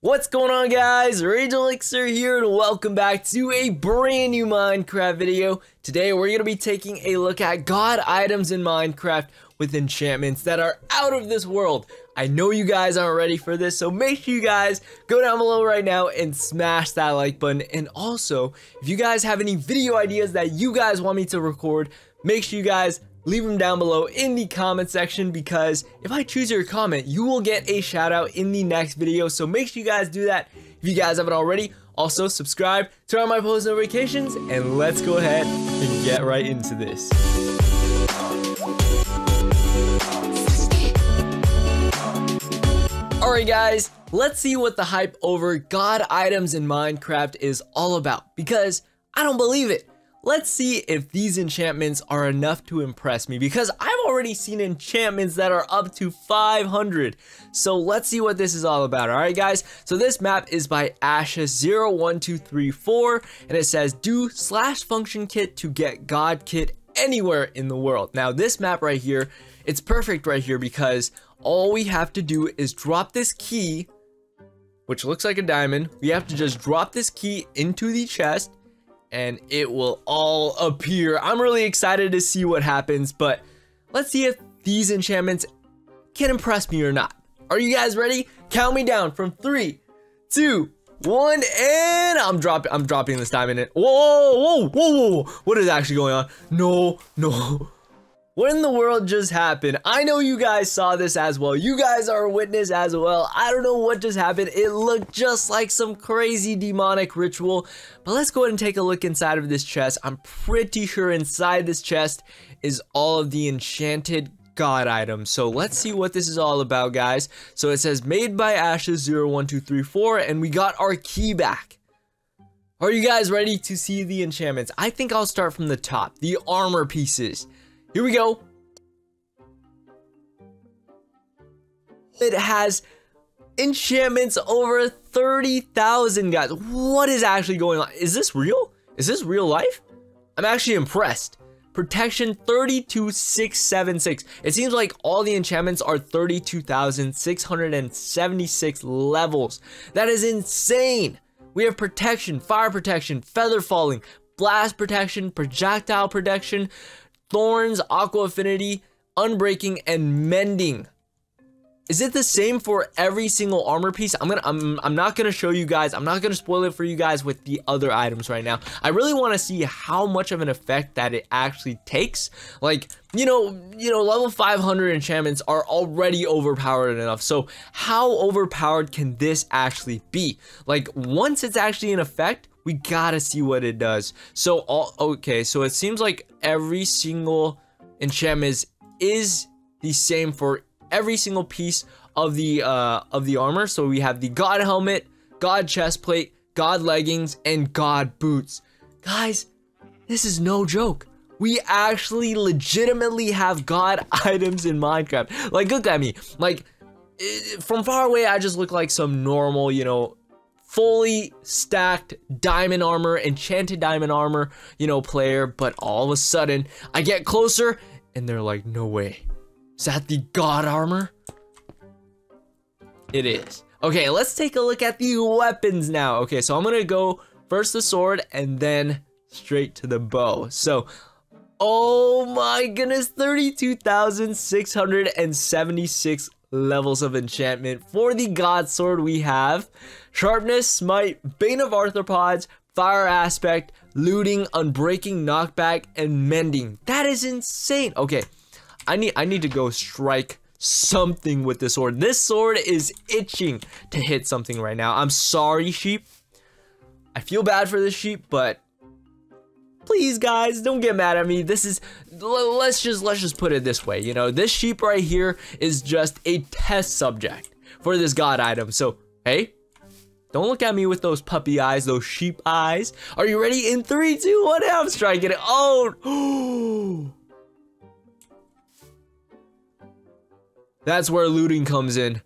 What's going on guys? Rage Elixir here and welcome back to a brand new Minecraft video. Today we're going to be taking a look at god items in Minecraft with enchantments that are out of this world. I know you guys aren't ready for this, so make sure you guys go down below right now and smash that like button. And also, if you guys have any video ideas that you guys want me to record, make sure you guys leave them down below in the comment section because if I choose your comment, you will get a shout out in the next video. So make sure you guys do that if you guys haven't already. Also, subscribe, turn on my post notifications, and let's go ahead and get right into this. Alright guys, let's see what the hype over god items in Minecraft is all about because I don't believe it. Let's see if these enchantments are enough to impress me because I've already seen enchantments that are up to 500. So let's see what this is all about. All right, guys. So this map is by Ashes01234 and it says do slash function kit to get God kit anywhere in the world. Now this map right here, it's perfect right here because all we have to do is drop this key which looks like a diamond. We have to just drop this key into the chest and it will all appear. I'm really excited to see what happens, but let's see if these enchantments can impress me or not. Are you guys ready? Count me down from three, two, one, and I'm dropping. I'm dropping this diamond in. Whoa, whoa, whoa, whoa! What is actually going on? No, no. What in the world just happened? I know you guys saw this as well. You guys are a witness as well. I don't know what just happened. It looked just like some crazy demonic ritual. But let's go ahead and take a look inside of this chest. I'm pretty sure inside this chest is all of the enchanted god items. So let's see what this is all about, guys. So it says made by Ashes01234 and we got our key back. Are you guys ready to see the enchantments? I think I'll start from the top, the armor pieces. Here we go. It has enchantments over 30,000 guys. What is actually going on? Is this real? Is this real life? I'm actually impressed. Protection 32676. It seems like all the enchantments are 32,676 levels. That is insane. We have protection, fire protection, feather falling, blast protection, projectile protection, Thorns, Aqua Affinity, Unbreaking, and Mending. Is it the same for every single armor piece? I'm gonna I'm I'm not gonna show you guys, I'm not gonna spoil it for you guys with the other items right now. I really wanna see how much of an effect that it actually takes. Like, you know, you know, level 500 enchantments are already overpowered enough. So how overpowered can this actually be? Like once it's actually in effect, we gotta see what it does. So all okay, so it seems like every single enchantment is the same for every single piece of the uh of the armor. So we have the god helmet, god chest plate, god leggings, and god boots. Guys, this is no joke. We actually legitimately have god items in Minecraft. Like look at me. Like from far away I just look like some normal, you know, fully stacked diamond armor, enchanted diamond armor, you know, player, but all of a sudden I get closer and they're like, no way. Is that the god armor? It is. Okay, let's take a look at the weapons now. Okay, so I'm gonna go first the sword and then straight to the bow. So, oh my goodness, 32,676 levels of enchantment. For the God Sword, we have Sharpness, Smite, Bane of Arthropods, Fire Aspect, Looting, Unbreaking, Knockback, and Mending. That is insane. Okay, I need I need to go strike something with this sword. This sword is itching to hit something right now. I'm sorry, sheep. I feel bad for this sheep, but please guys don't get mad at me this is let's just let's just put it this way you know this sheep right here is just a test subject for this god item so hey don't look at me with those puppy eyes those sheep eyes are you ready in three two one i'm striking it oh that's where looting comes in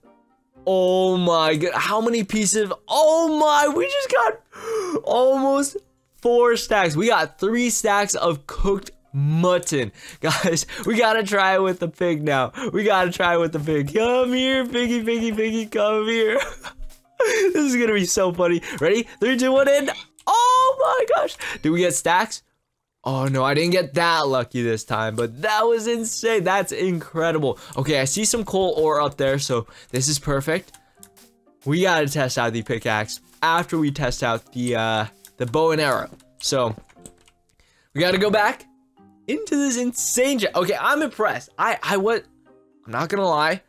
oh my god how many pieces of oh my we just got almost four stacks. We got three stacks of cooked mutton. Guys, we gotta try it with the pig now. We gotta try it with the pig. Come here, piggy, piggy, piggy, come here. this is gonna be so funny. Ready? Three, two, one, and oh my gosh! Did we get stacks? Oh no, I didn't get that lucky this time, but that was insane. That's incredible. Okay, I see some coal ore up there, so this is perfect. We gotta test out the pickaxe after we test out the uh, the bow and arrow. So we gotta go back into this insane. Okay, I'm impressed. I I what? I'm not gonna lie.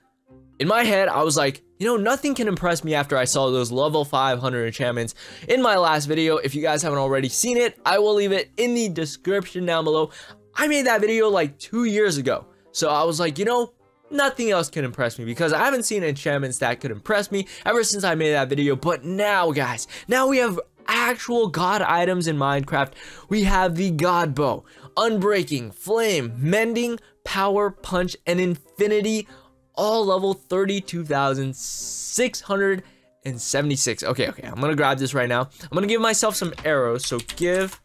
In my head, I was like, you know, nothing can impress me after I saw those level 500 enchantments in my last video. If you guys haven't already seen it, I will leave it in the description down below. I made that video like two years ago. So I was like, you know, nothing else can impress me because I haven't seen enchantments that could impress me ever since I made that video. But now, guys, now we have actual god items in Minecraft. We have the god bow, unbreaking, flame, mending, power, punch, and infinity all level 32,676. Okay, okay, I'm gonna grab this right now. I'm gonna give myself some arrows, so give,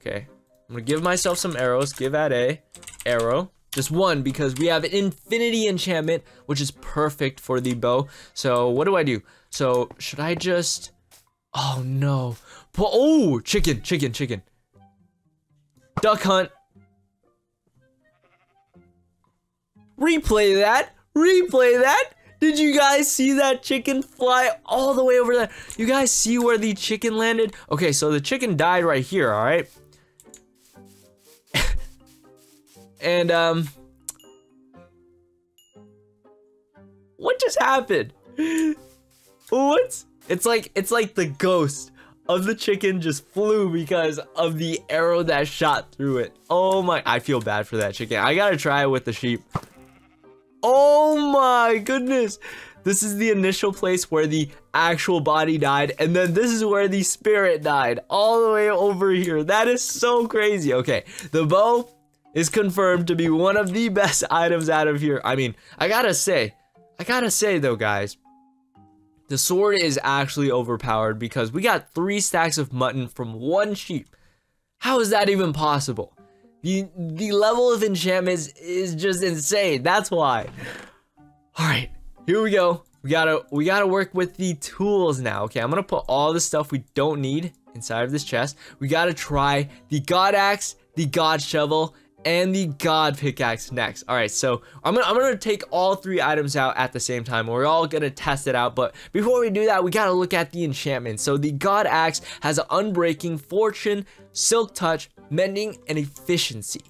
okay, I'm gonna give myself some arrows, give at a arrow, just one, because we have an infinity enchantment, which is perfect for the bow. So what do I do? So should I just, oh no, oh, chicken, chicken, chicken. Duck hunt. Replay that. Replay that. Did you guys see that chicken fly all the way over there? You guys see where the chicken landed? Okay, so the chicken died right here, all right? and, um... What just happened? What? It's like, it's like the ghost of the chicken just flew because of the arrow that shot through it. Oh my, I feel bad for that chicken. I gotta try it with the sheep. Oh my goodness. This is the initial place where the actual body died, and then this is where the spirit died, all the way over here. That is so crazy. Okay, the bow is confirmed to be one of the best items out of here. I mean, I gotta say, I gotta say though, guys, the sword is actually overpowered because we got three stacks of mutton from one sheep. How is that even possible? The the level of enchantments is just insane. That's why. All right, here we go. We gotta we gotta work with the tools now. Okay, I'm gonna put all the stuff we don't need inside of this chest. We gotta try the god axe, the god shovel, and the god pickaxe next. All right, so I'm gonna I'm gonna take all three items out at the same time. We're all gonna test it out, but before we do that, we gotta look at the enchantment. So the god axe has an unbreaking, fortune, silk touch, mending, and efficiency.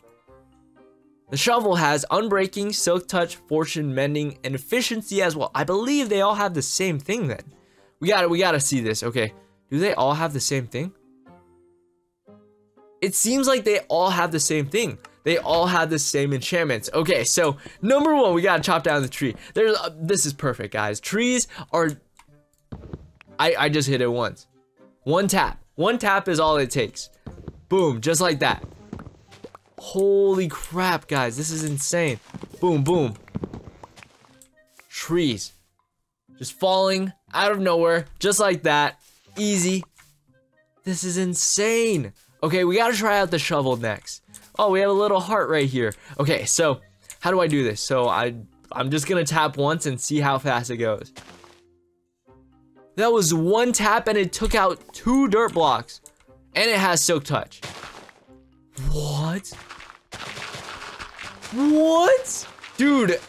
The shovel has unbreaking, silk touch, fortune, mending, and efficiency as well. I believe they all have the same thing then. We gotta, we gotta see this. Okay, do they all have the same thing? It seems like they all have the same thing. They all have the same enchantments. Okay, so number one, we gotta chop down the tree. There's, uh, this is perfect, guys. Trees are, I, I just hit it once. One tap. One tap is all it takes. Boom, just like that. Holy crap, guys. This is insane. Boom, boom. Trees. Just falling out of nowhere, just like that. Easy. This is insane. Okay, we gotta try out the shovel next. Oh, we have a little heart right here. Okay, so how do I do this? So I, I'm just gonna tap once and see how fast it goes. That was one tap and it took out two dirt blocks. And it has Silk Touch. What? What? Dude,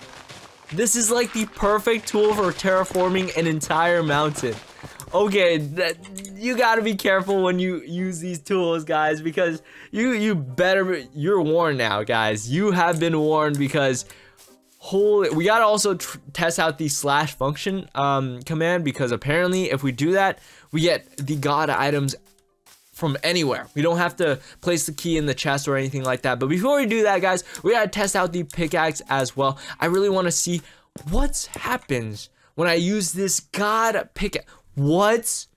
this is like the perfect tool for terraforming an entire mountain. Okay, that, you gotta be careful when you use these tools, guys, because you you better you're warned now, guys. You have been warned because holy, we gotta also test out the slash function um, command because apparently if we do that, we get the god items from anywhere. We don't have to place the key in the chest or anything like that. But before we do that, guys, we gotta test out the pickaxe as well. I really want to see what happens when I use this god pickaxe. What?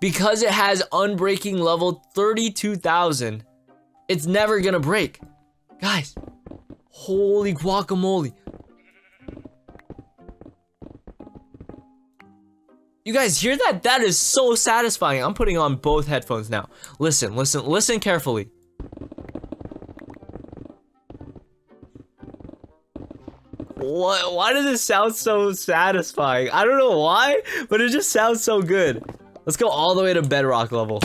Because it has unbreaking level 32,000, it's never gonna break. Guys, holy guacamole. You guys hear that? That is so satisfying. I'm putting on both headphones now. Listen, listen, listen carefully. What, why does it sound so satisfying? I don't know why, but it just sounds so good. Let's go all the way to bedrock level.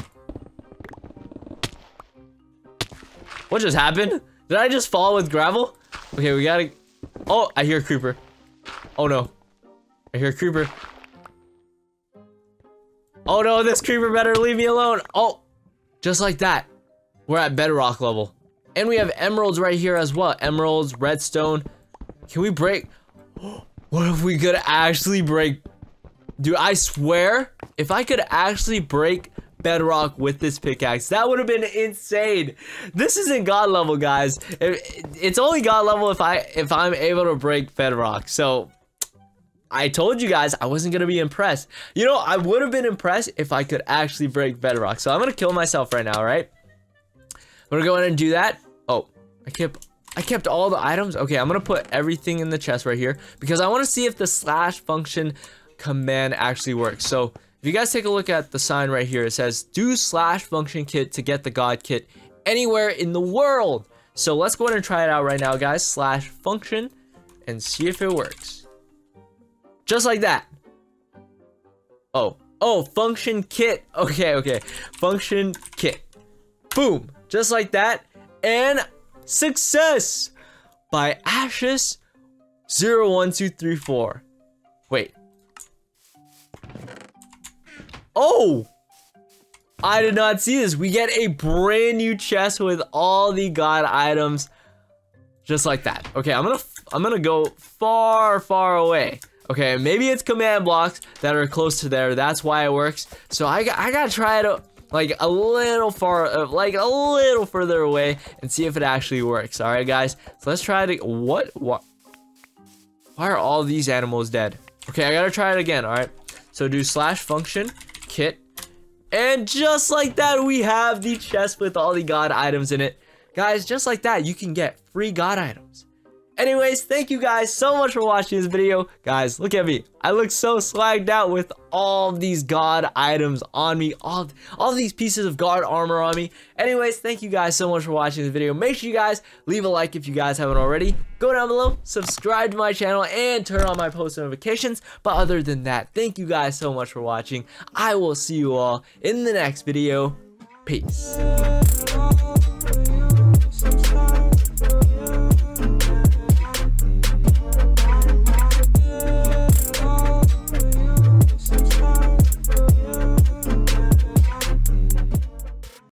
What just happened? Did I just fall with gravel? Okay, we gotta... Oh, I hear a creeper. Oh no. I hear a creeper. Oh no, this creeper better leave me alone. Oh, just like that. We're at bedrock level. And we have emeralds right here as well. Emeralds, redstone. Can we break? What if we could actually break? Dude, I swear, if I could actually break bedrock with this pickaxe, that would have been insane. This isn't god level, guys. It's only god level if I if I'm able to break bedrock. So I told you guys I wasn't gonna be impressed. You know, I would have been impressed if I could actually break bedrock. So I'm gonna kill myself right now, right? I'm gonna go in and do that. Oh, I kept I kept all the items. Okay, I'm gonna put everything in the chest right here because I want to see if the slash function command actually works. So if you guys take a look at the sign right here, it says do slash function kit to get the god kit anywhere in the world. So let's go ahead and try it out right now, guys. Slash function and see if it works. Just like that. Oh, oh, function kit. Okay, okay. Function kit. Boom. Just like that. And success by Ashes 01234. Wait. Oh! I did not see this. We get a brand new chest with all the god items just like that. Okay, I'm going to I'm going to go far far away. Okay, maybe it's command blocks that are close to there. That's why it works. So I I got to try it like a little far, uh, like a little further away and see if it actually works. All right, guys. So let's try to, what, what? Why are all these animals dead? Okay, I gotta try it again, all right? So do slash function, kit, and just like that, we have the chest with all the god items in it. Guys, just like that, you can get free god items. Anyways, thank you guys so much for watching this video. Guys, look at me. I look so swagged out with all these god items on me. All, all these pieces of god armor on me. Anyways, thank you guys so much for watching this video. Make sure you guys leave a like if you guys haven't already. Go down below, subscribe to my channel, and turn on my post notifications. But other than that, thank you guys so much for watching. I will see you all in the next video. Peace.